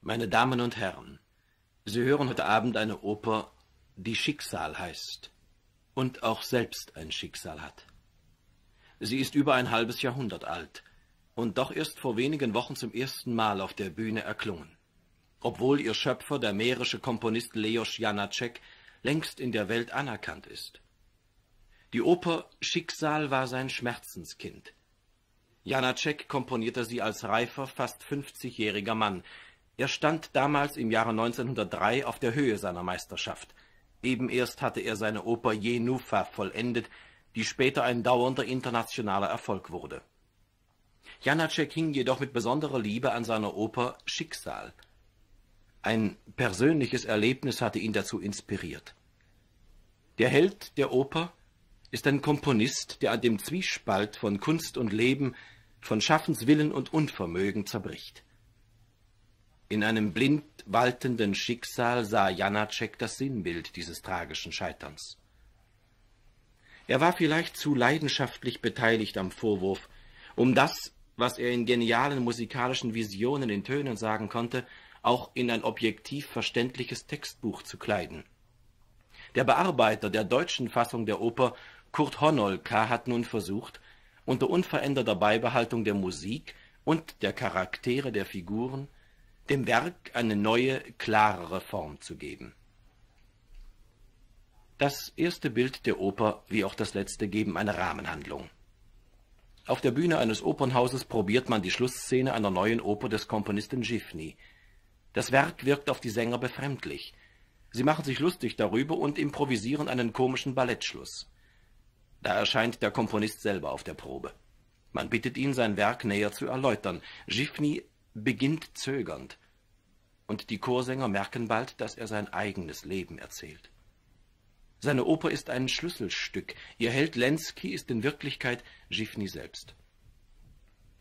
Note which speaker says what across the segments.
Speaker 1: Meine Damen und Herren, Sie hören heute Abend eine Oper, die Schicksal heißt und auch selbst ein Schicksal hat. Sie ist über ein halbes Jahrhundert alt und doch erst vor wenigen Wochen zum ersten Mal auf der Bühne erklungen, obwohl ihr Schöpfer, der mährische Komponist Leos Janacek, längst in der Welt anerkannt ist. Die Oper Schicksal war sein Schmerzenskind. Janacek komponierte sie als reifer, fast 50-jähriger Mann, er stand damals im Jahre 1903 auf der Höhe seiner Meisterschaft. Eben erst hatte er seine Oper Jenufa vollendet, die später ein dauernder internationaler Erfolg wurde. Janacek hing jedoch mit besonderer Liebe an seiner Oper Schicksal. Ein persönliches Erlebnis hatte ihn dazu inspiriert. Der Held der Oper ist ein Komponist, der an dem Zwiespalt von Kunst und Leben, von Schaffenswillen und Unvermögen zerbricht. In einem blind waltenden Schicksal sah Janacek das Sinnbild dieses tragischen Scheiterns. Er war vielleicht zu leidenschaftlich beteiligt am Vorwurf, um das, was er in genialen musikalischen Visionen in Tönen sagen konnte, auch in ein objektiv verständliches Textbuch zu kleiden. Der Bearbeiter der deutschen Fassung der Oper, Kurt Honolka, hat nun versucht, unter unveränderter Beibehaltung der Musik und der Charaktere der Figuren dem Werk eine neue, klarere Form zu geben. Das erste Bild der Oper wie auch das letzte geben eine Rahmenhandlung. Auf der Bühne eines Opernhauses probiert man die Schlussszene einer neuen Oper des Komponisten Gifny. Das Werk wirkt auf die Sänger befremdlich. Sie machen sich lustig darüber und improvisieren einen komischen Ballettschluss. Da erscheint der Komponist selber auf der Probe. Man bittet ihn, sein Werk näher zu erläutern. Gifny beginnt zögernd, und die Chorsänger merken bald, dass er sein eigenes Leben erzählt. Seine Oper ist ein Schlüsselstück, ihr Held Lenski ist in Wirklichkeit Gifny selbst.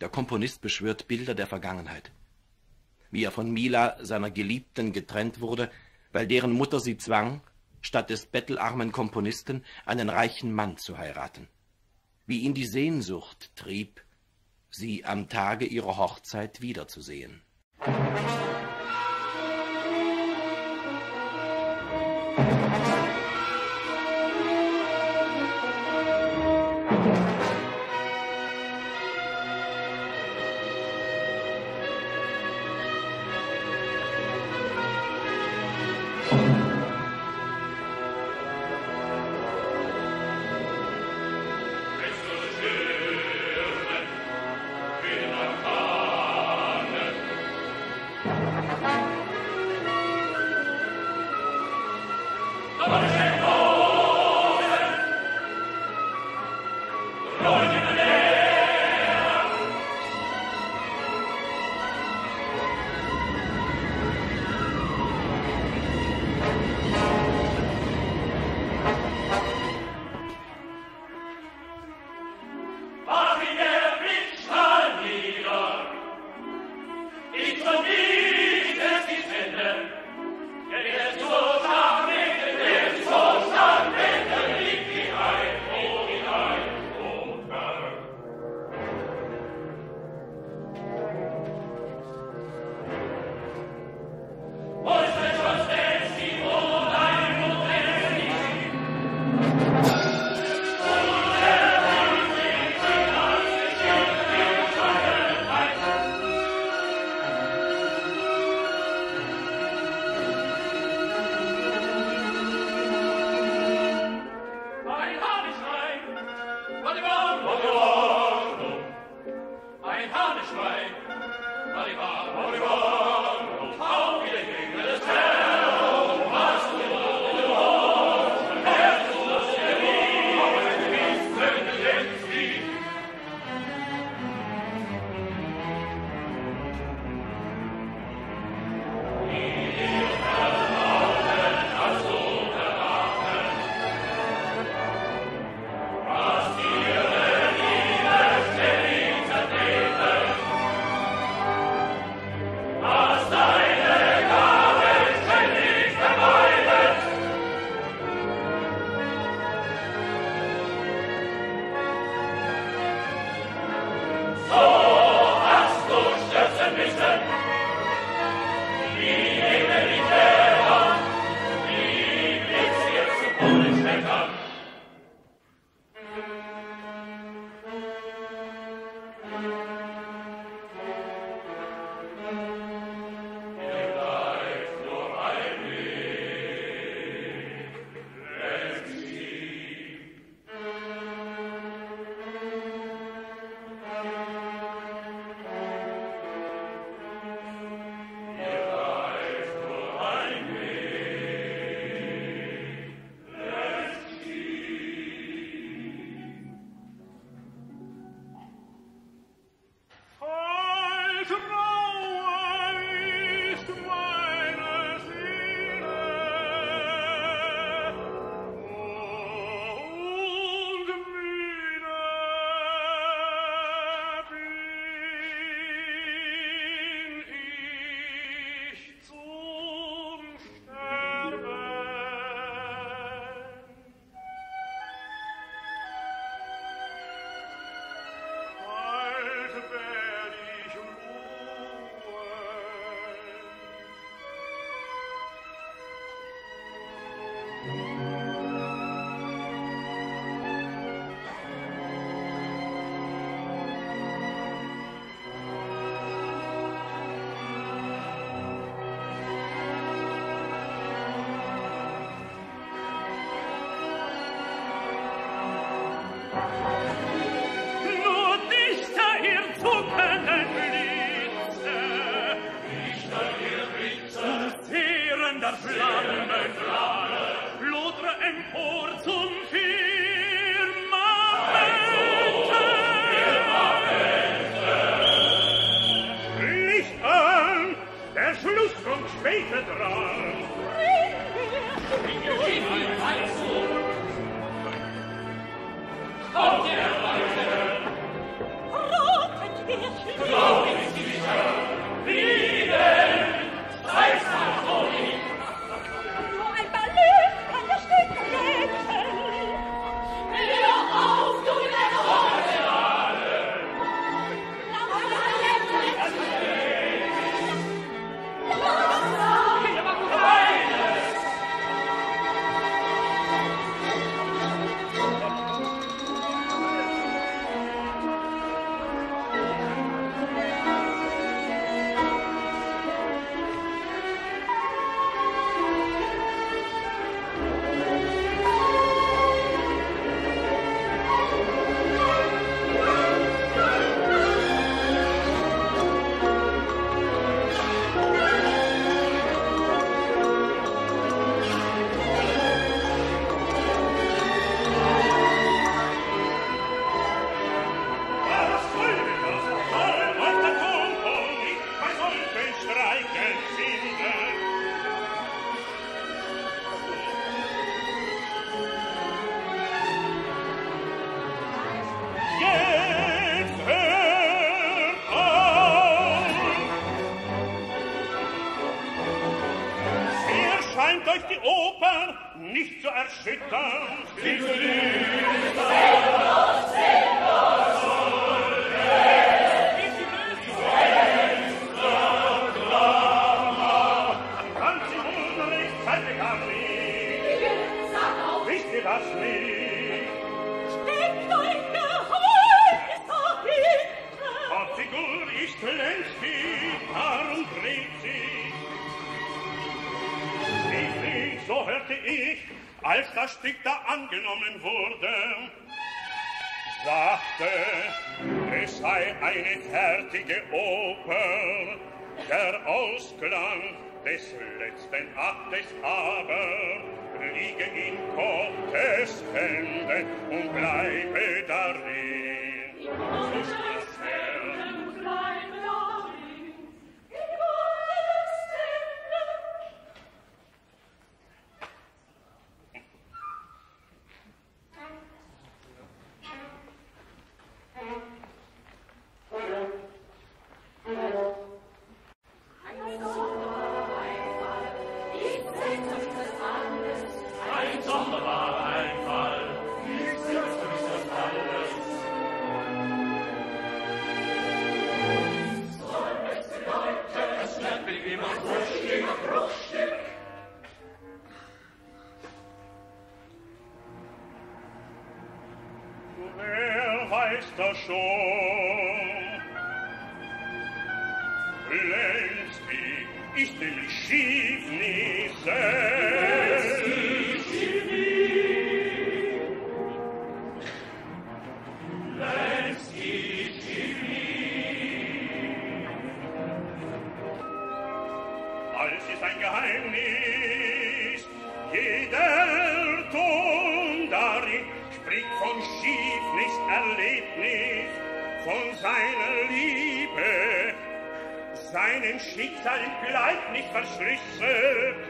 Speaker 1: Der Komponist beschwört Bilder der Vergangenheit. Wie er von Mila, seiner Geliebten, getrennt wurde, weil deren Mutter sie zwang, statt des bettelarmen Komponisten einen reichen Mann zu heiraten. Wie ihn die Sehnsucht trieb, sie am Tage ihrer Hochzeit wiederzusehen.
Speaker 2: von seiner Liebe,
Speaker 3: seinen Schicksal bleibt
Speaker 4: nicht verschlüsselt.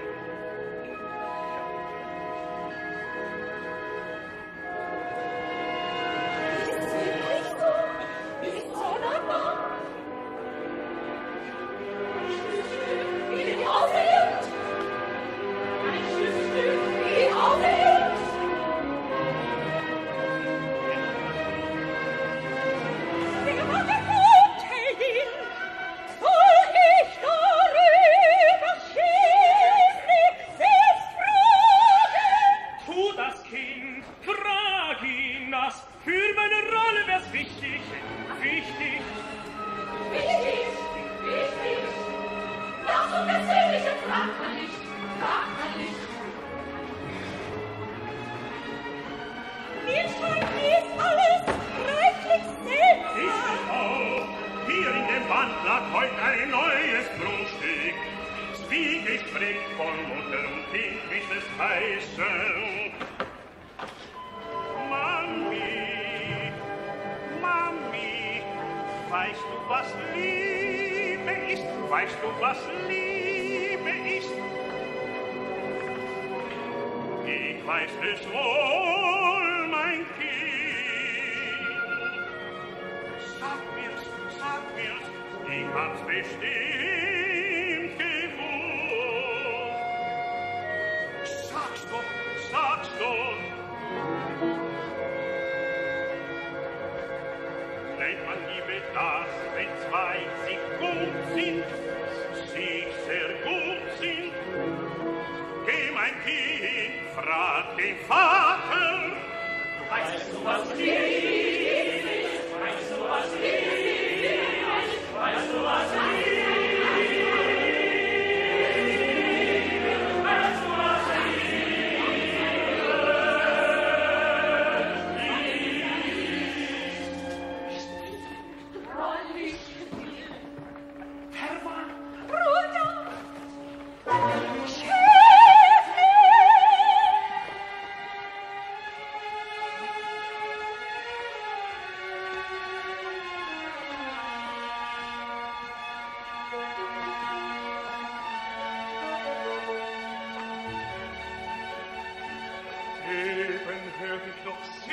Speaker 2: Eben hört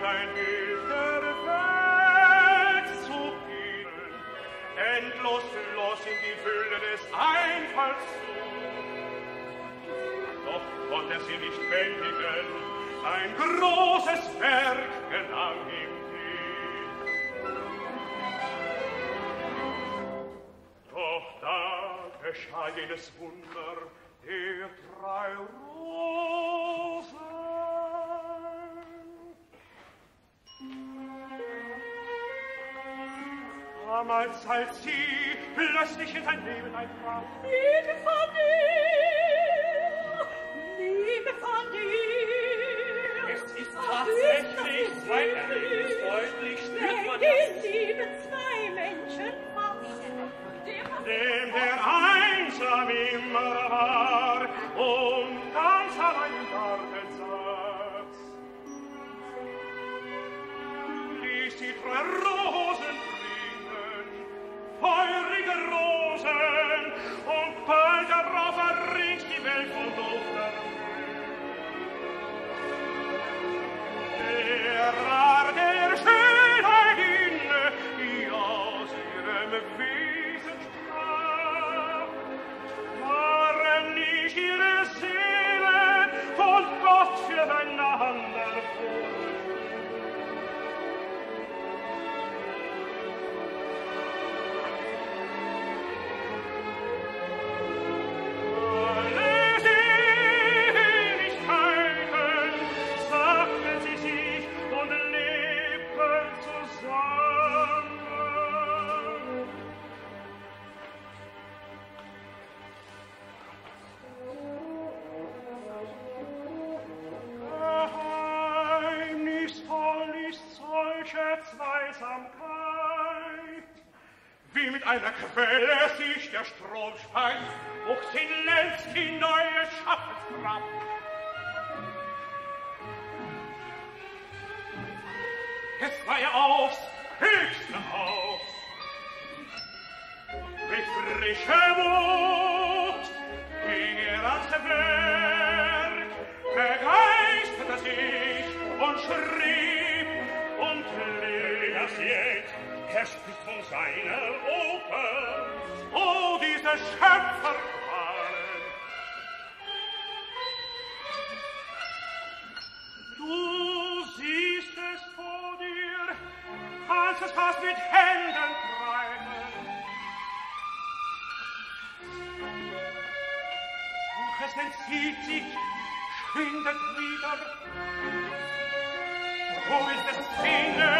Speaker 2: dein Bilder Weg zu ihnen, endlos los in die Fülle des Einfalls zu. Doch konnte er sie nicht bändigen, ein großes Werk gelang ihm nicht. Doch da geschah jenes Wunder, der drei Rosen, damals als sie plötzlich in sein Leben einbrach.
Speaker 4: Liebe von dir, Liebe von dir.
Speaker 3: Es ist tatsächlich zwei Erlebnis deutlich, spürt man
Speaker 4: das. Liebe zwei Menschen macht. Dem
Speaker 2: der einsam immer war und ganz allein im Garten saß. Ließ die treue Rosen feuriger Rot. mit einer Quelle sich der Strom speist, wuchs in die neue Schaffenskraft. Es war ja aufs höchste Haus. Mit frischer Wut ging er ans Werk, begeisterte er sich und schrieb und lieh das jetzt, Schöpfung seiner Oper. O, diese Schöpfer waren! Du siehst es vor dir, kannst es fast mit Händen greifen. Doch es entzieht sich, schwindet wieder. Wo ist es Finger?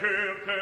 Speaker 2: hear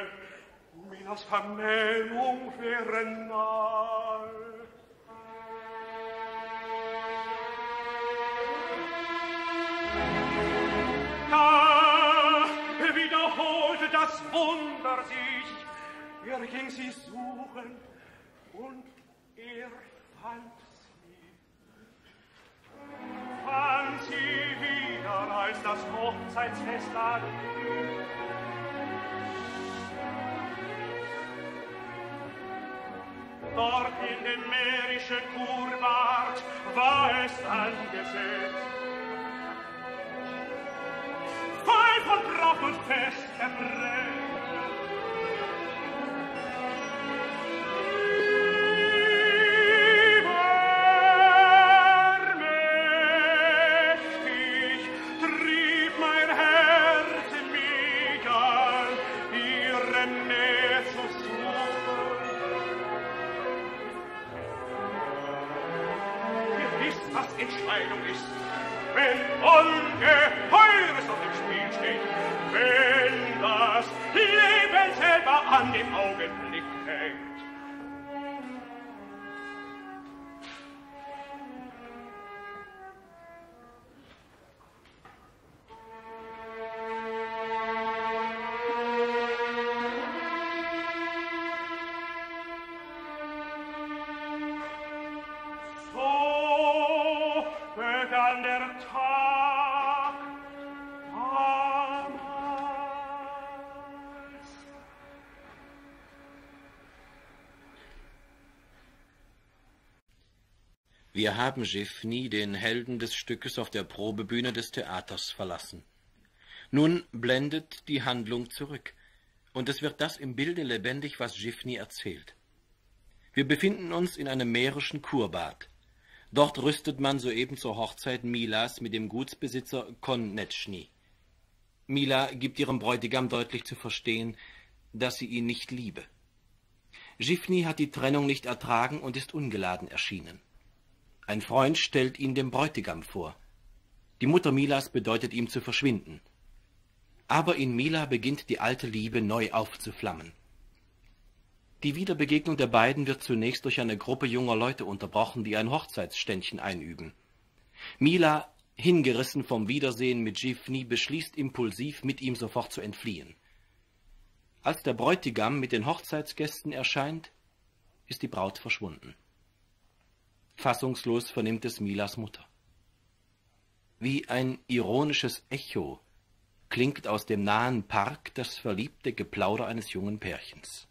Speaker 1: Wir haben Giffny, den Helden des Stückes, auf der Probebühne des Theaters verlassen. Nun blendet die Handlung zurück, und es wird das im Bilde lebendig, was Giffny erzählt. Wir befinden uns in einem mährischen Kurbad. Dort rüstet man soeben zur Hochzeit Milas mit dem Gutsbesitzer Konnetschny. Mila gibt ihrem Bräutigam deutlich zu verstehen, dass sie ihn nicht liebe. Giffny hat die Trennung nicht ertragen und ist ungeladen erschienen. Ein Freund stellt ihn dem Bräutigam vor.
Speaker 4: Die Mutter Milas bedeutet ihm zu verschwinden. Aber in Mila beginnt die alte Liebe neu aufzuflammen. Die Wiederbegegnung der beiden wird zunächst durch eine Gruppe junger Leute unterbrochen, die ein Hochzeitsständchen einüben. Mila, hingerissen vom Wiedersehen mit Gifni, beschließt impulsiv, mit ihm sofort zu entfliehen. Als der Bräutigam mit den Hochzeitsgästen erscheint, ist die Braut verschwunden. Fassungslos vernimmt es Milas Mutter. Wie ein ironisches Echo klingt aus dem nahen Park das verliebte Geplauder eines jungen Pärchens.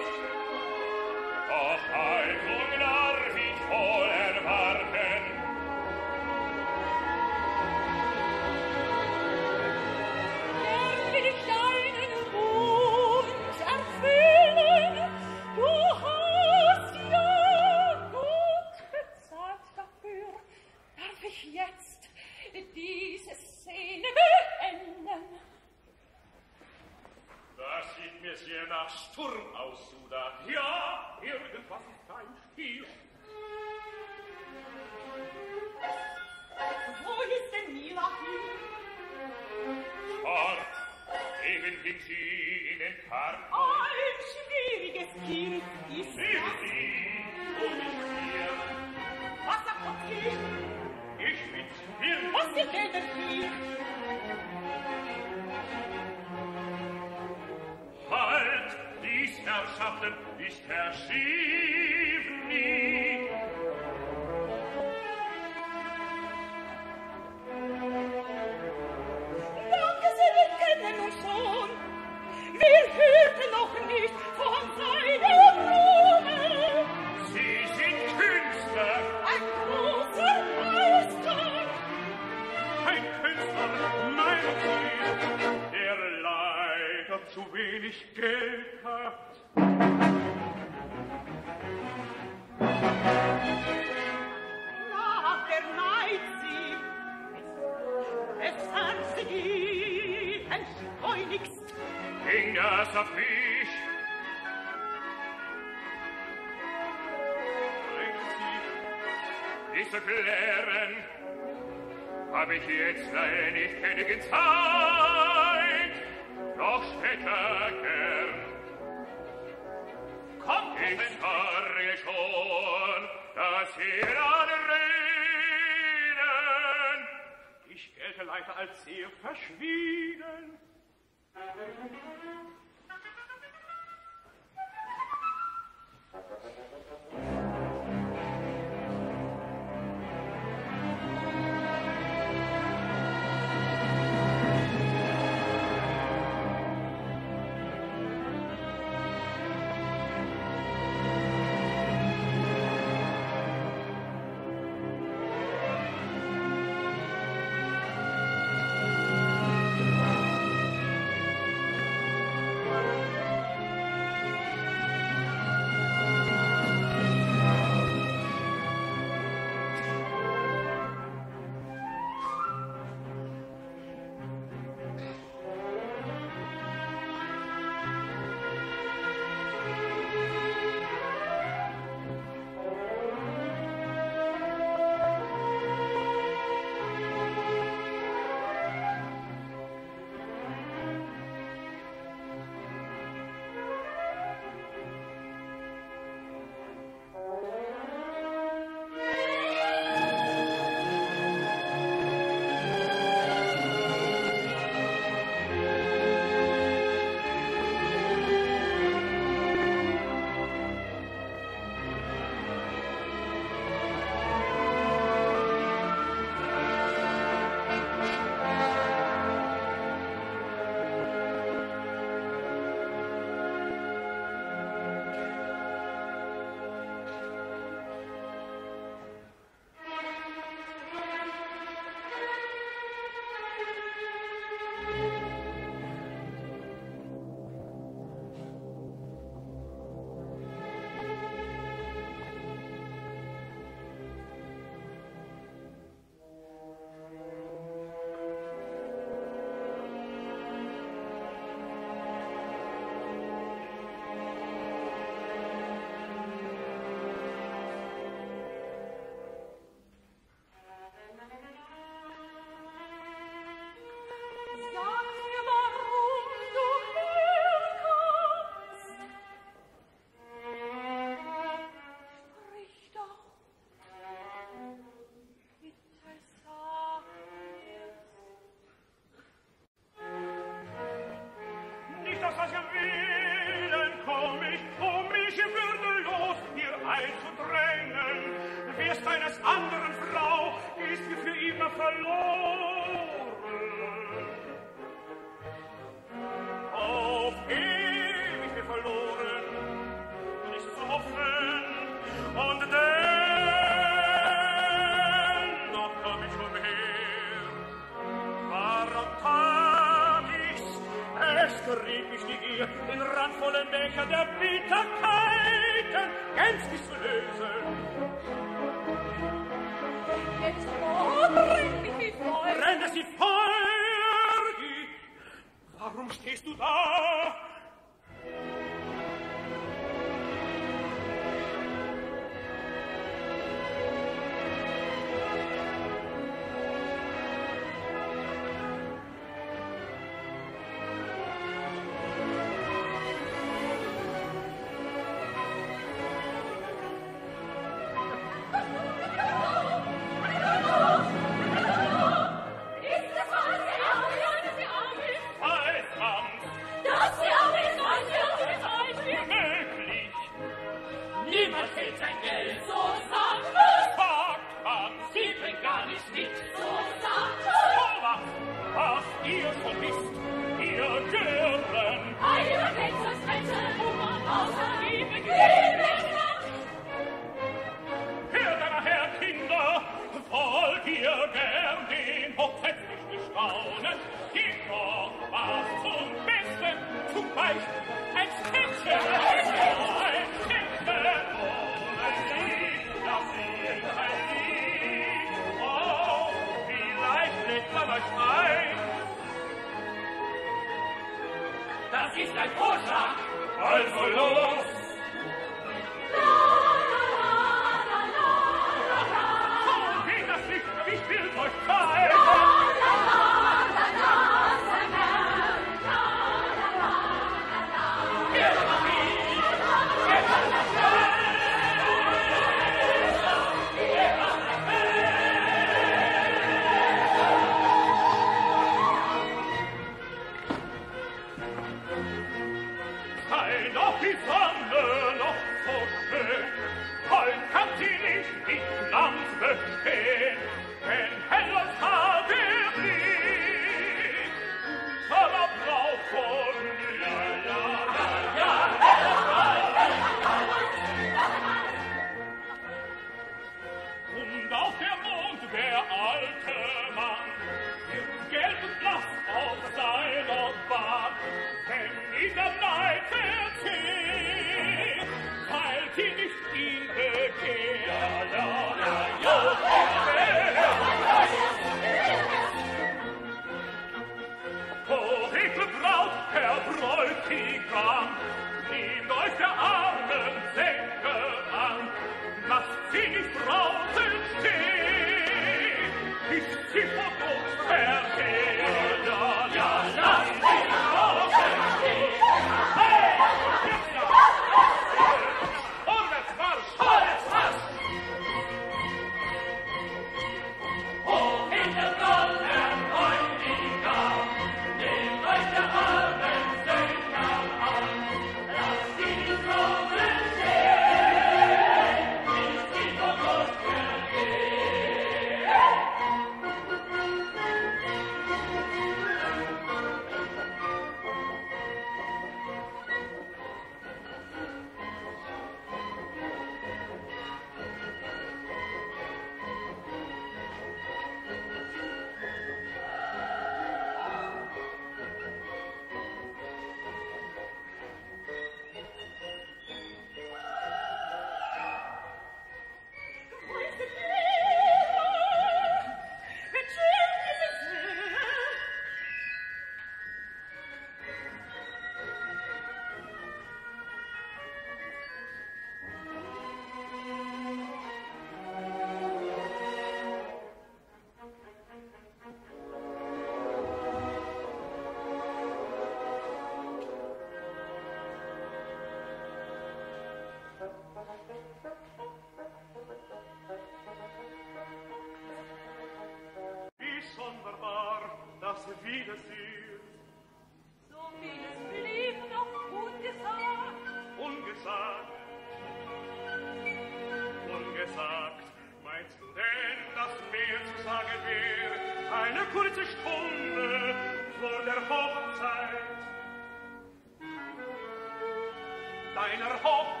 Speaker 2: deiner Hoffnung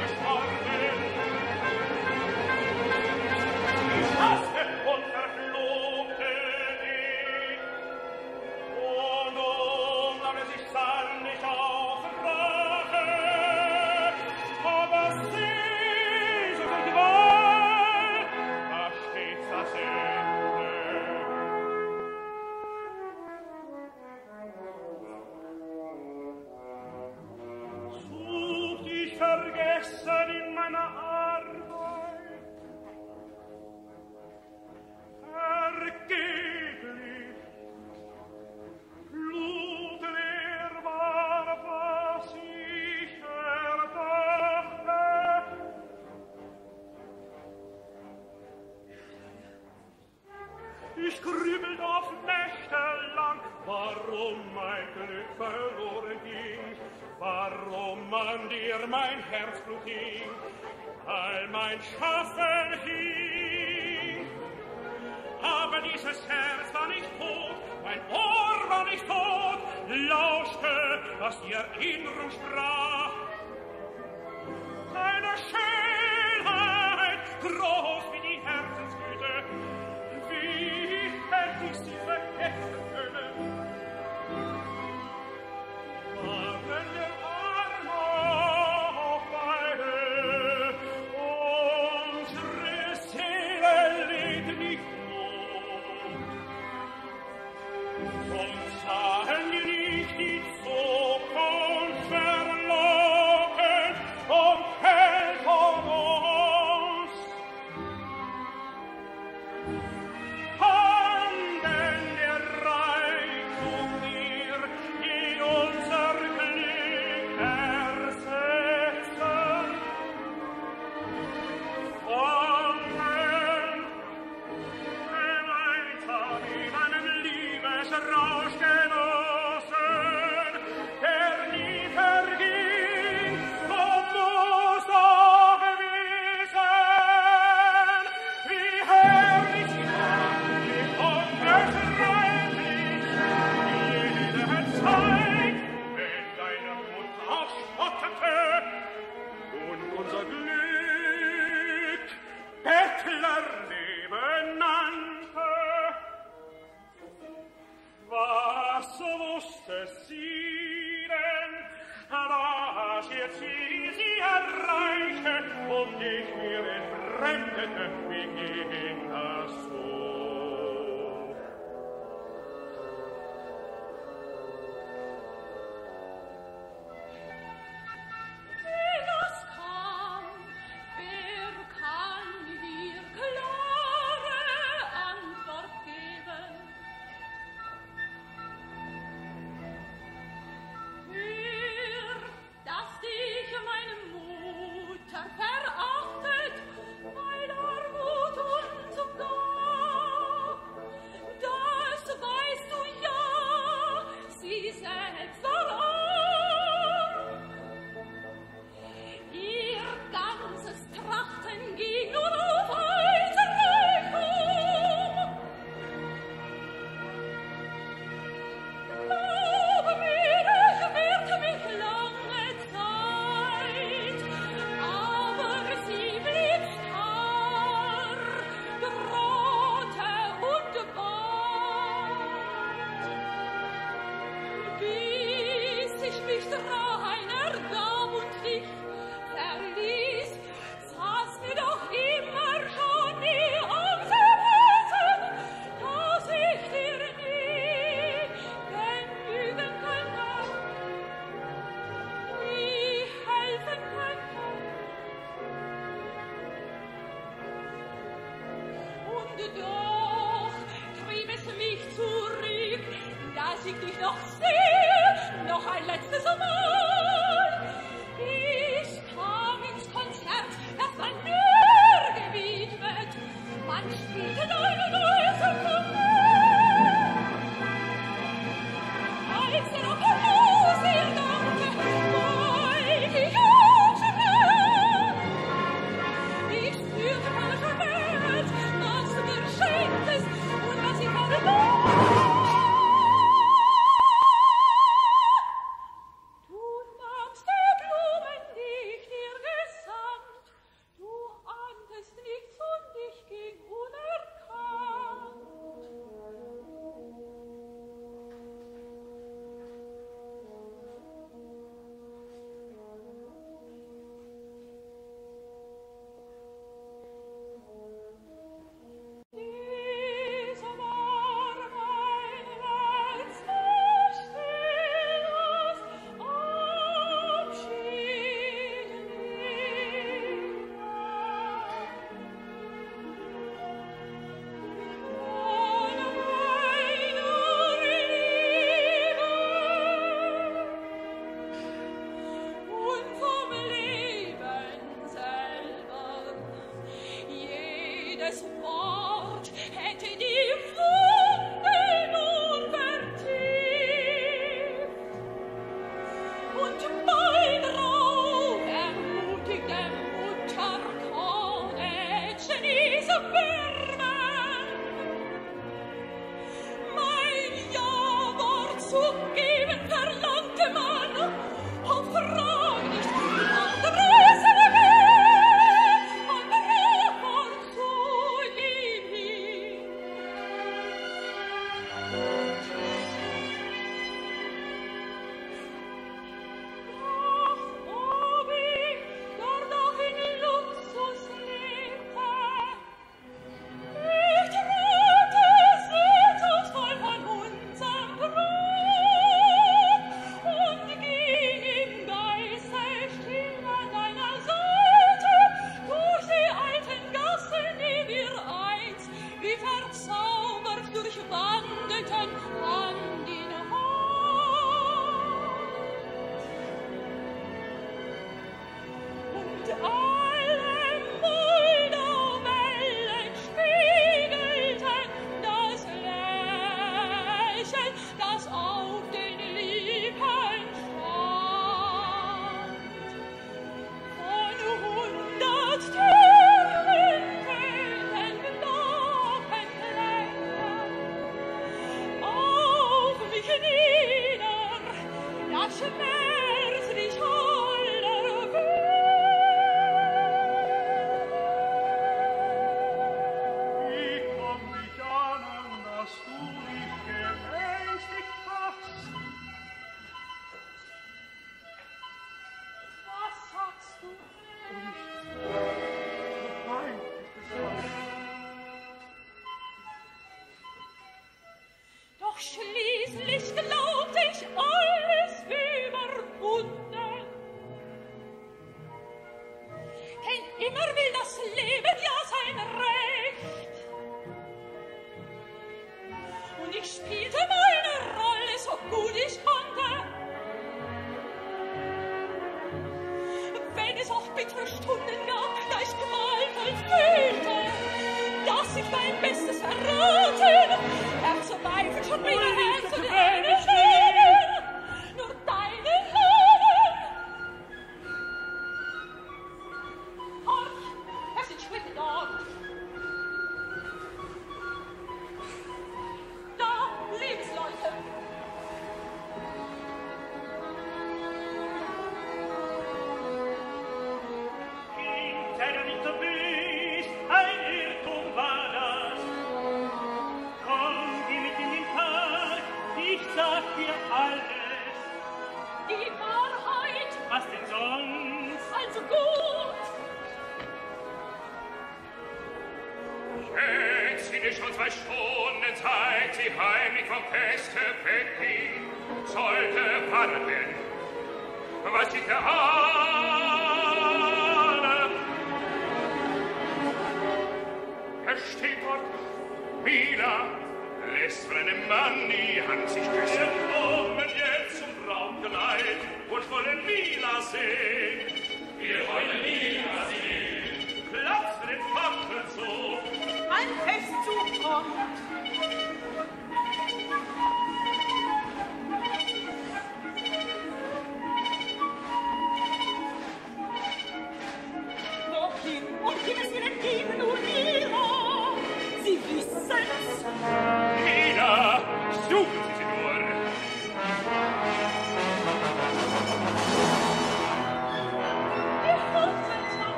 Speaker 2: Thank you. das ihr Ziel sie und ich mir entfremdete, wie ging das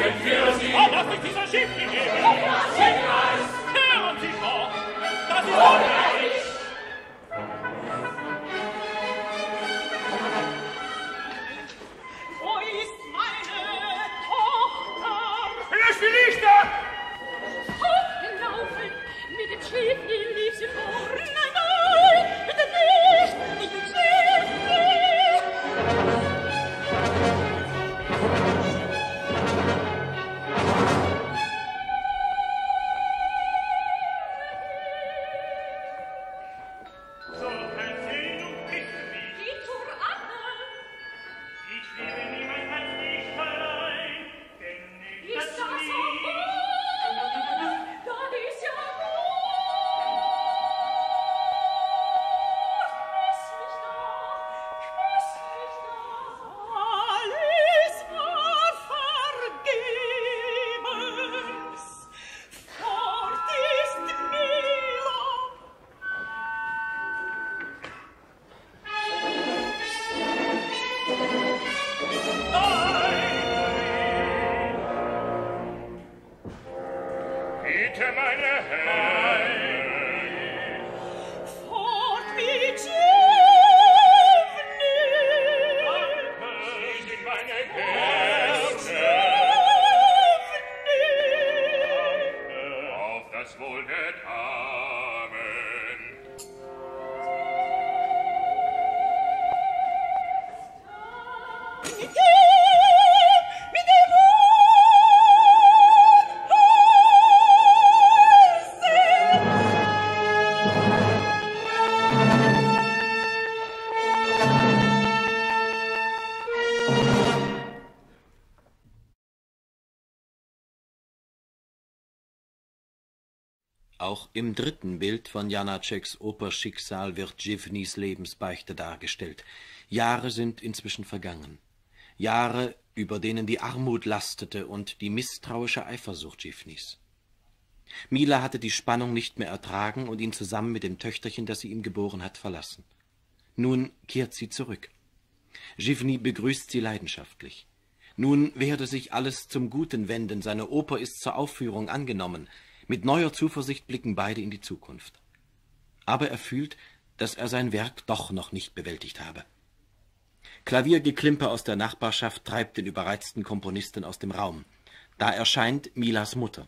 Speaker 4: Sind wir sie. Oh, lass mich dieser Schiff gegeben.
Speaker 5: Im
Speaker 1: dritten Bild von Janaceks Oper Schicksal wird Givnys Lebensbeichte dargestellt. Jahre sind inzwischen vergangen. Jahre, über denen die Armut lastete und die misstrauische Eifersucht Givnys. Mila hatte die Spannung nicht mehr ertragen und ihn zusammen mit dem Töchterchen, das sie ihm geboren hat, verlassen. Nun kehrt sie zurück. Givny begrüßt sie leidenschaftlich. Nun werde sich alles zum Guten wenden, seine Oper ist zur Aufführung angenommen. Mit neuer Zuversicht blicken beide in die Zukunft. Aber er fühlt, dass er sein Werk doch noch nicht bewältigt habe. Klaviergeklimper aus der Nachbarschaft treibt den überreizten Komponisten aus dem Raum. Da erscheint Milas Mutter.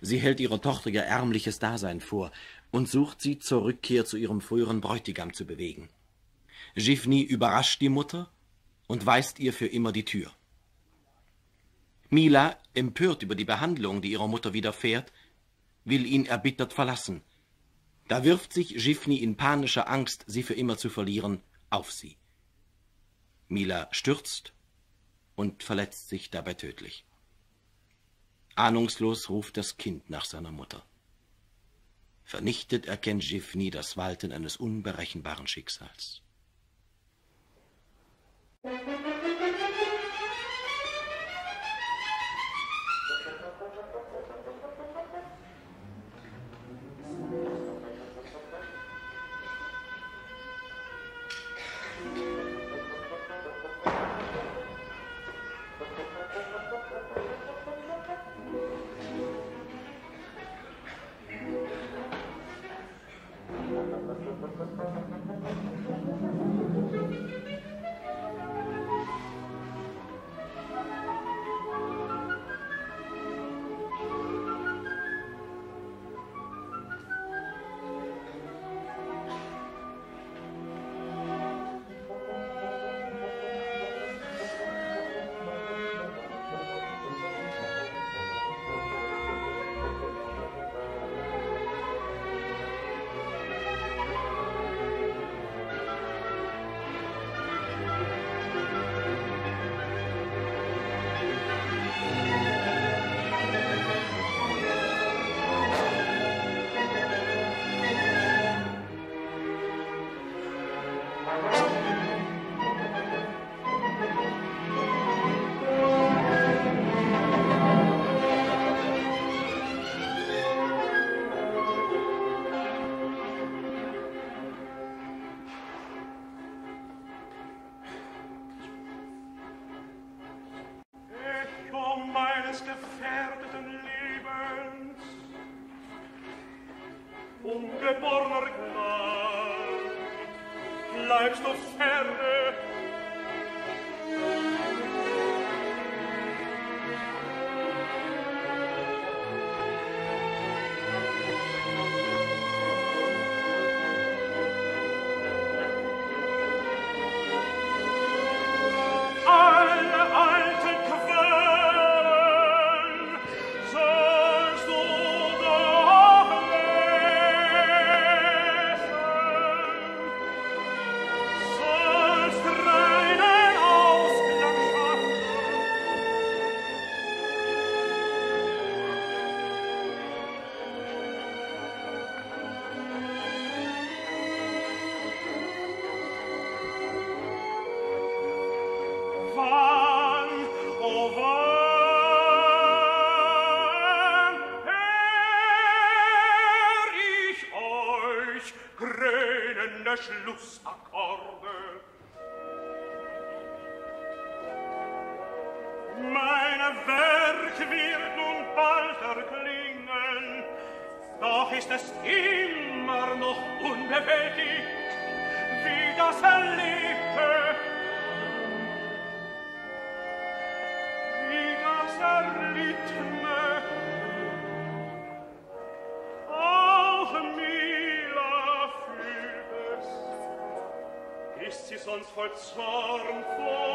Speaker 1: Sie hält ihrer Tochter ihr ärmliches Dasein vor und sucht sie zur Rückkehr zu ihrem früheren Bräutigam zu bewegen. Givny überrascht die Mutter und weist ihr für immer die Tür. Mila, empört über die Behandlung, die ihrer Mutter widerfährt, will ihn erbittert verlassen. Da wirft sich Givny in panischer Angst, sie für immer zu verlieren, auf sie. Mila stürzt und verletzt sich dabei tödlich. Ahnungslos ruft das Kind nach seiner Mutter. Vernichtet erkennt Givny das Walten eines unberechenbaren Schicksals.
Speaker 6: ein voll Zorn vor.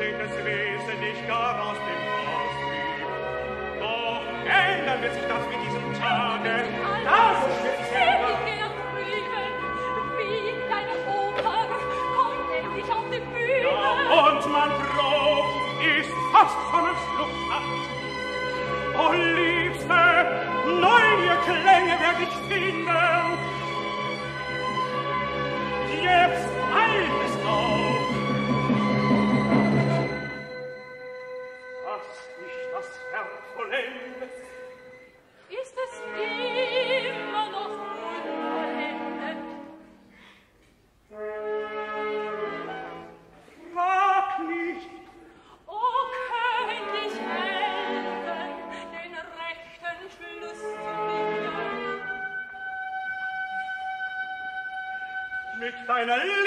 Speaker 6: trinkt das Wesen nicht gar
Speaker 2: aus dem Haus. Doch ändern wird sich
Speaker 7: das mit diesem Tage. Das ist selber. Wie deine Oper kommt endlich auf die Bühne. Ja, und mein Brot ist fast von der Schlucht ab. O Liebste, neue Klänge werde ich finden. Jetzt alles auf. final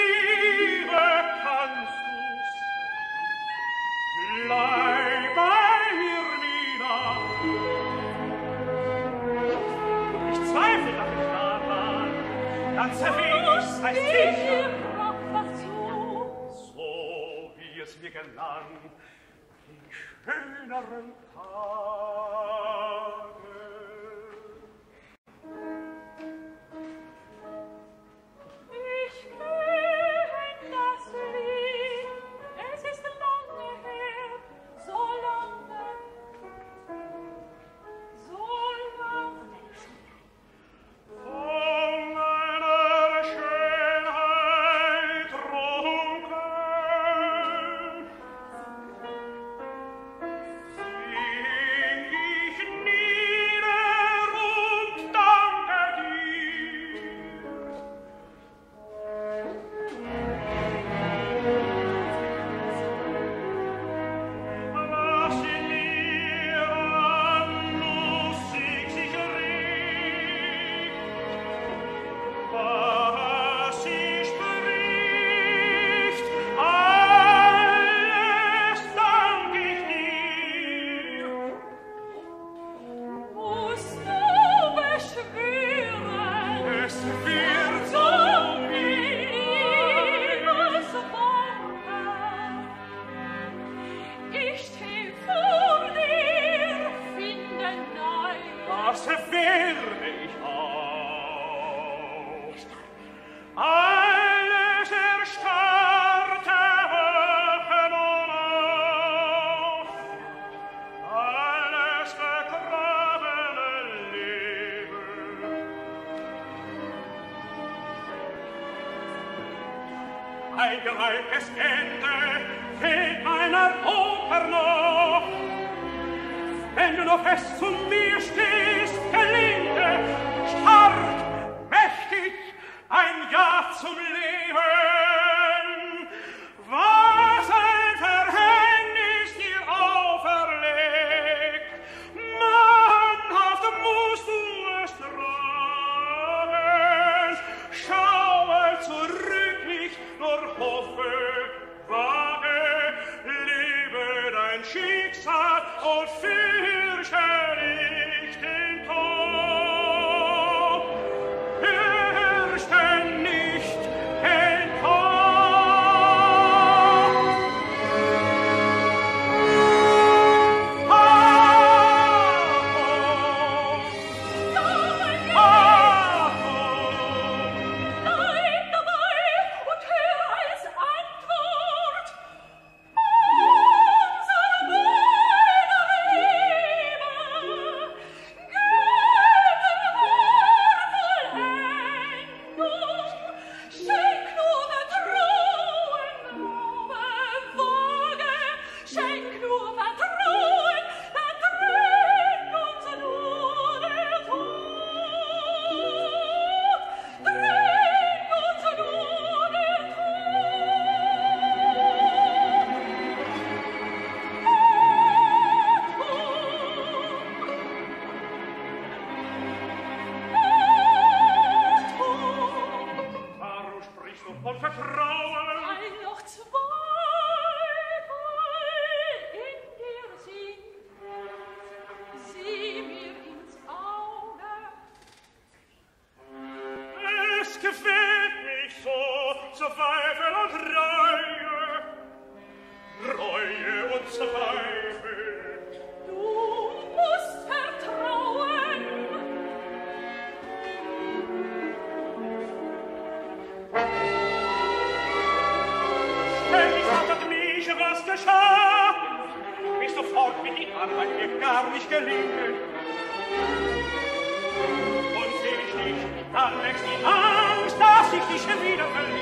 Speaker 7: Heilreiches um Ende fehlt einer Oper noch.
Speaker 8: Wenn
Speaker 2: du noch
Speaker 4: fest zu mir
Speaker 2: stehst, gelingt dass ich dich wieder verliere.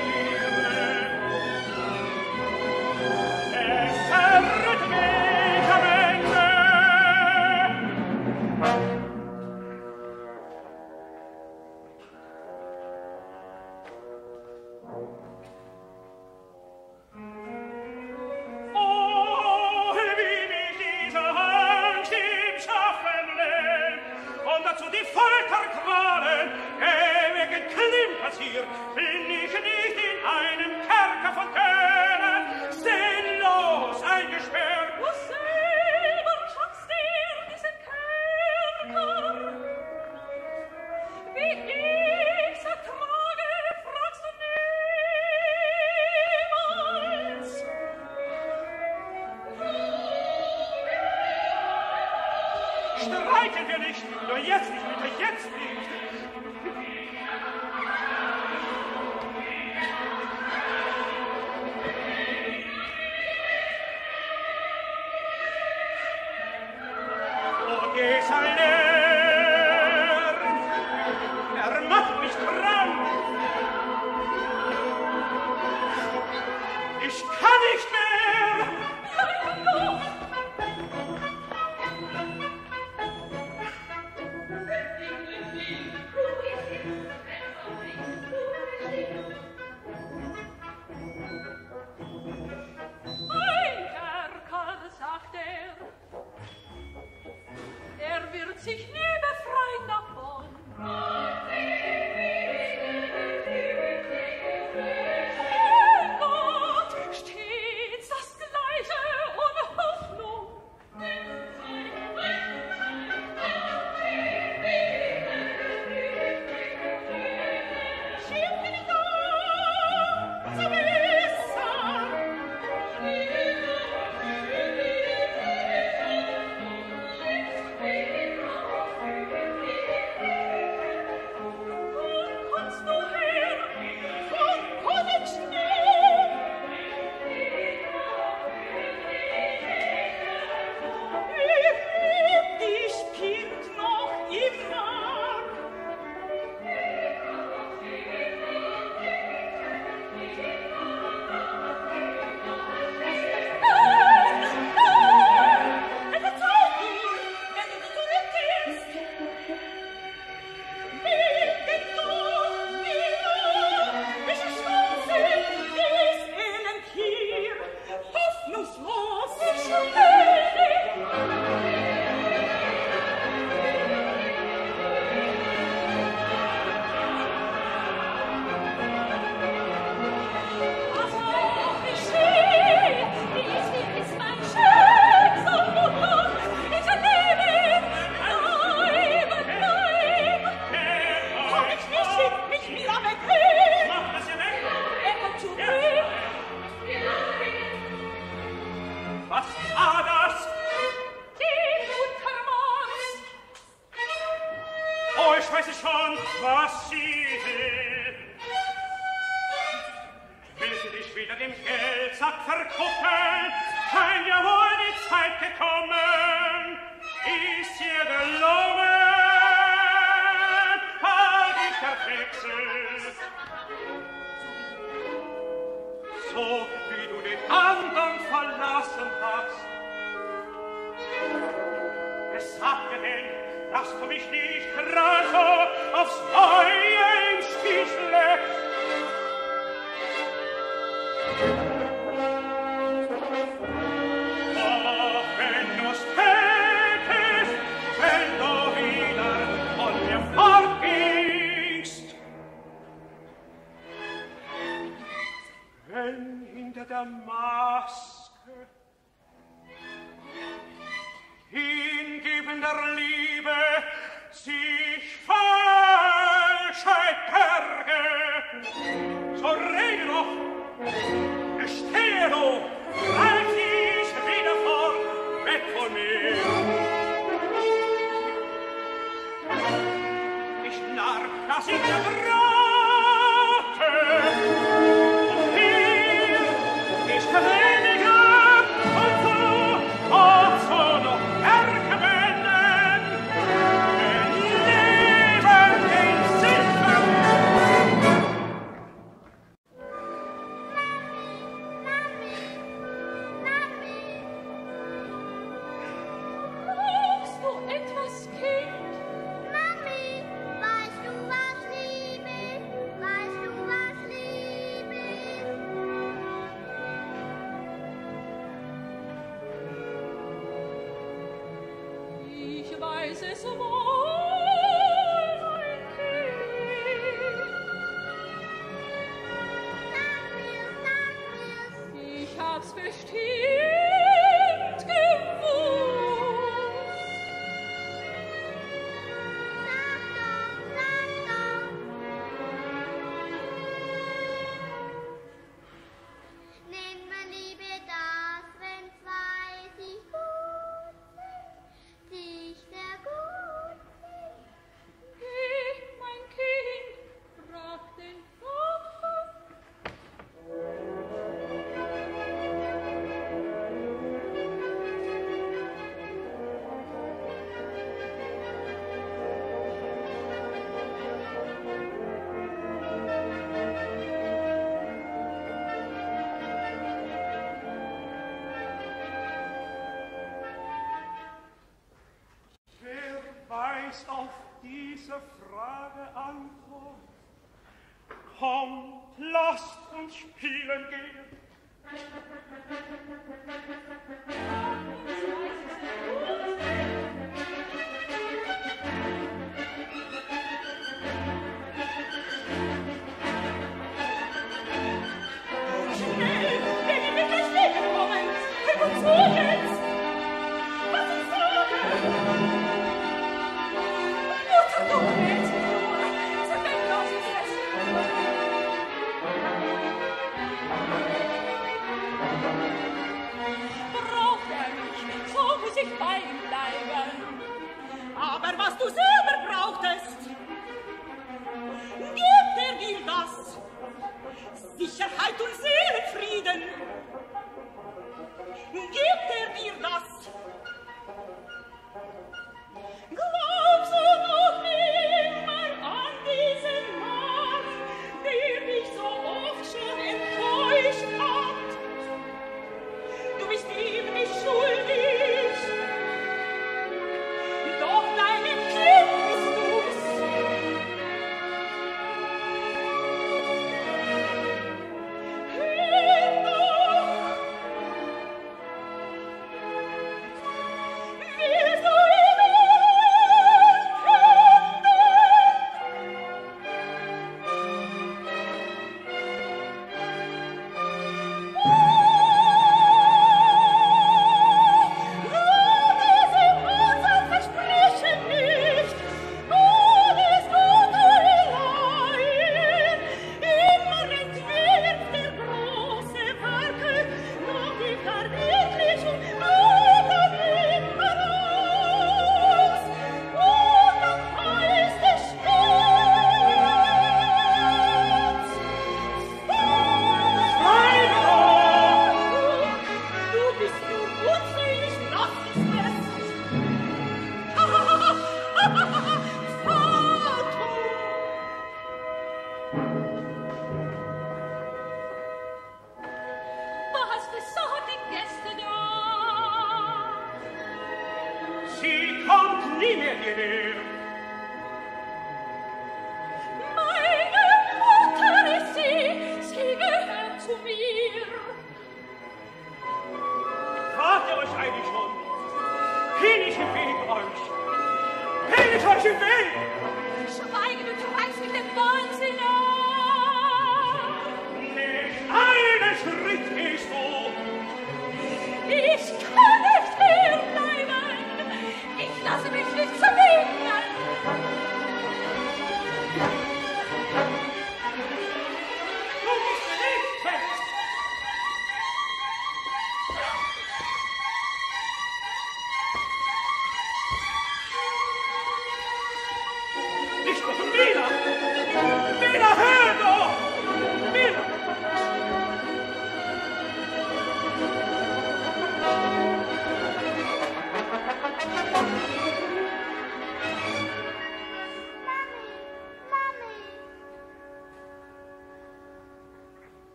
Speaker 2: Weise so wohl.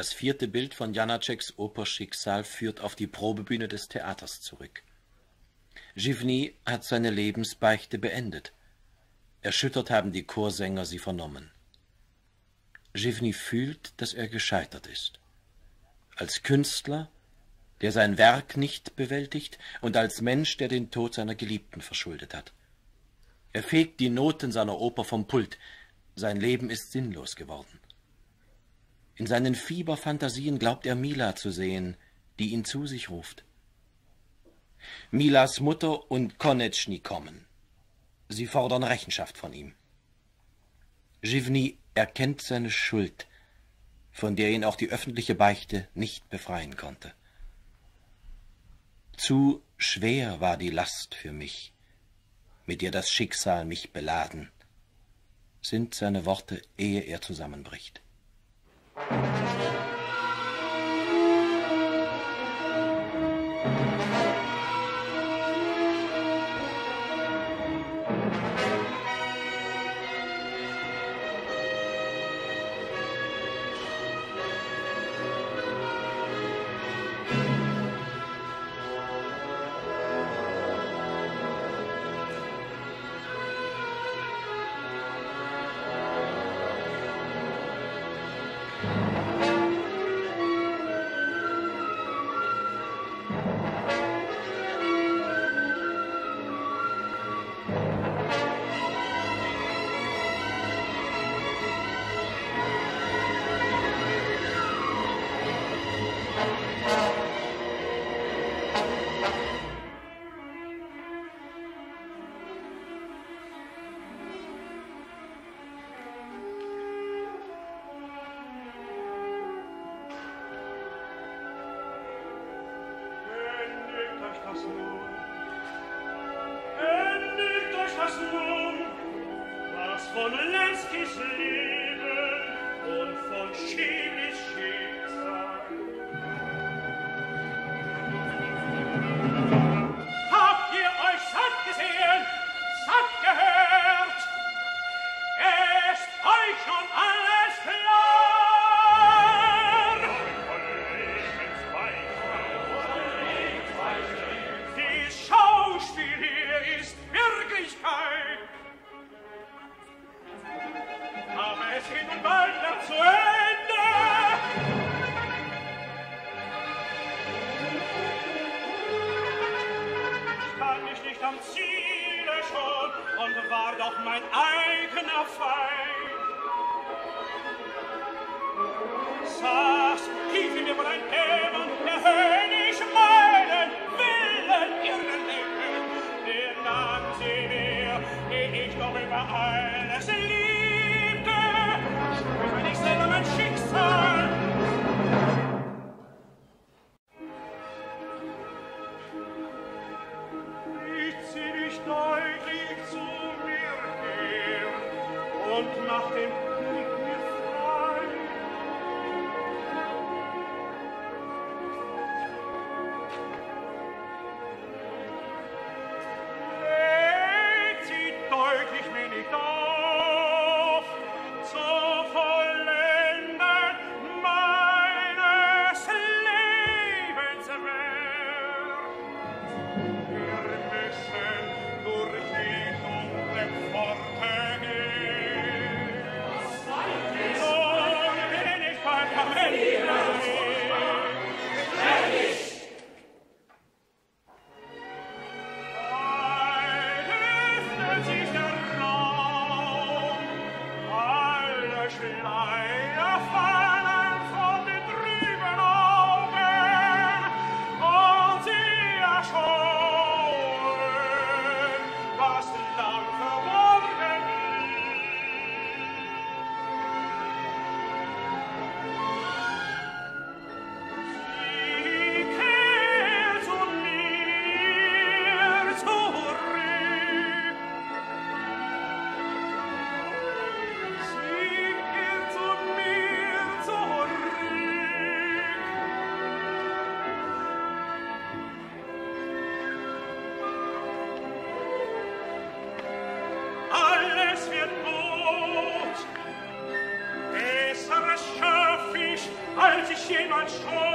Speaker 2: Das
Speaker 1: vierte Bild von Janaceks Oper Schicksal führt auf die Probebühne des Theaters zurück. Givny hat seine Lebensbeichte beendet. Erschüttert haben die Chorsänger sie vernommen. Givny fühlt, dass er gescheitert ist. Als Künstler, der sein Werk nicht bewältigt, und als Mensch, der den Tod seiner Geliebten verschuldet hat. Er fegt die Noten seiner Oper vom Pult. Sein Leben ist sinnlos geworden. In seinen Fieberfantasien glaubt er Mila zu sehen, die ihn zu sich ruft. Milas Mutter und Konetschny kommen. Sie fordern Rechenschaft von ihm. Givny erkennt seine Schuld, von der ihn auch die öffentliche Beichte nicht befreien konnte. Zu schwer war die Last für mich, mit der das Schicksal mich beladen, sind seine Worte, ehe er zusammenbricht.
Speaker 2: Música von lästig Leben und von schämlich Schämen. Als